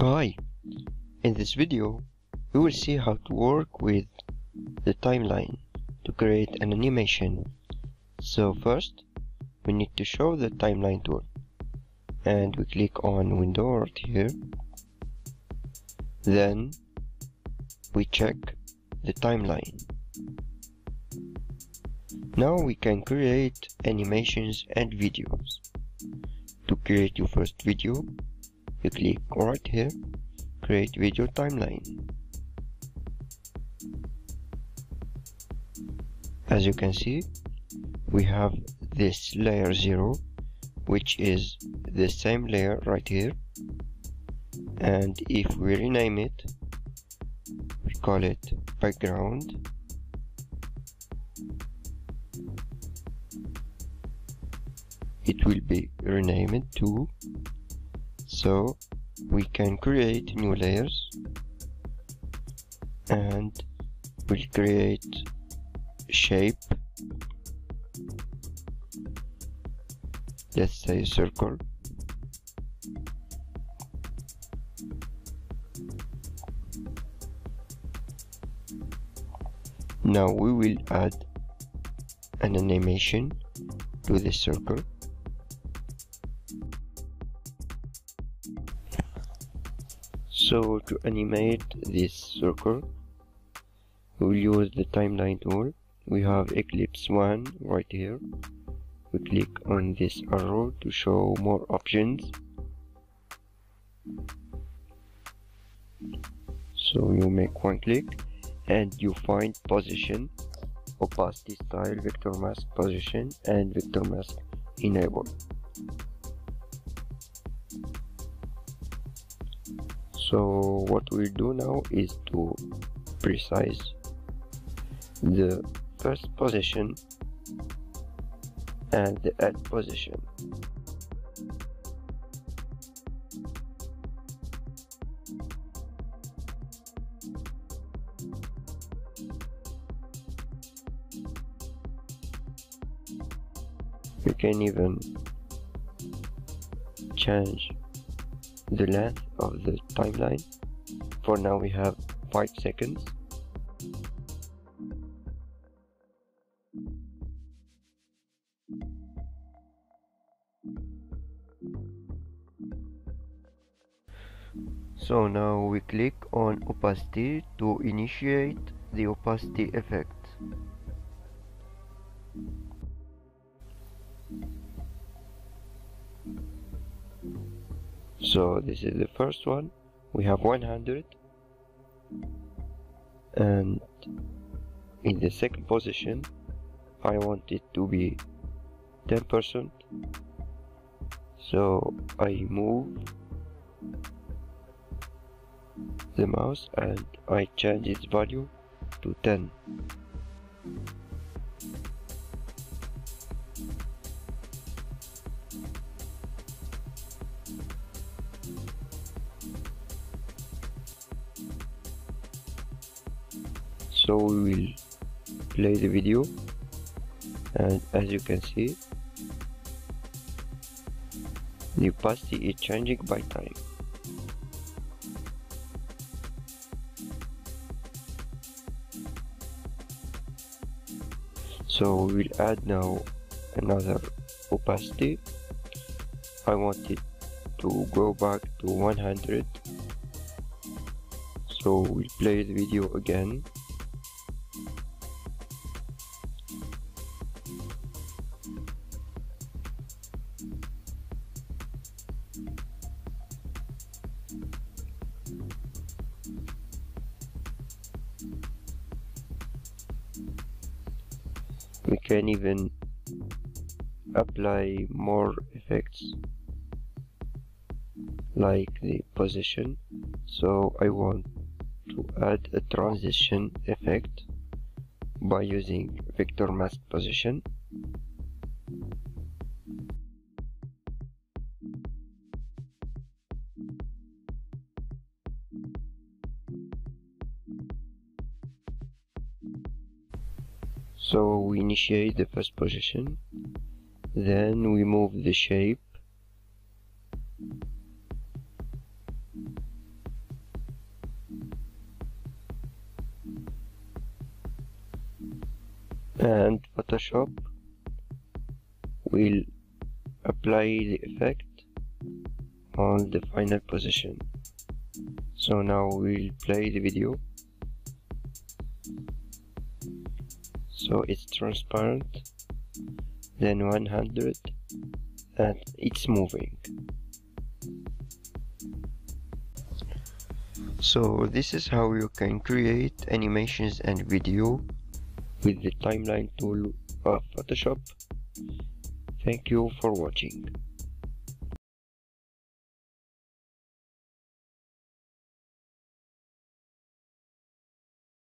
Hi! In this video, we will see how to work with the timeline to create an animation. So first, we need to show the timeline tool. And we click on window right here. Then, we check the timeline. Now we can create animations and videos. To create your first video, you click right here, create video timeline. As you can see, we have this layer 0, which is the same layer right here. And if we rename it, we call it background. It will be renamed to so we can create new layers and we'll create shape. Let's say circle. Now we will add an animation to this circle So to animate this circle, we'll use the timeline tool. We have Ellipse 1 right here. We click on this arrow to show more options. So you make one click and you find position, opacity style, vector mask position and vector mask enable. So what we do now is to precise the first position and the add position. We can even change the length of the timeline. For now we have 5 seconds. So now we click on opacity to initiate the opacity effect so this is the first one. We have 100 and in the second position I want it to be 10% so I move the mouse and I change its value to 10 so we will play the video. And as you can see the opacity is changing by time. So we will add now another opacity. I want it to go back to 100 so we'll play the video again we can even apply more effects like the position. So I want to add a transition effect by using vector mask position so we initiate the first position. Then we move the shape. And Photoshop will apply the effect on the final position. So now we'll play the video. So it's transparent then 100 and it's moving. So this is how you can create animations and video with the timeline tool of Photoshop. Thank you for watching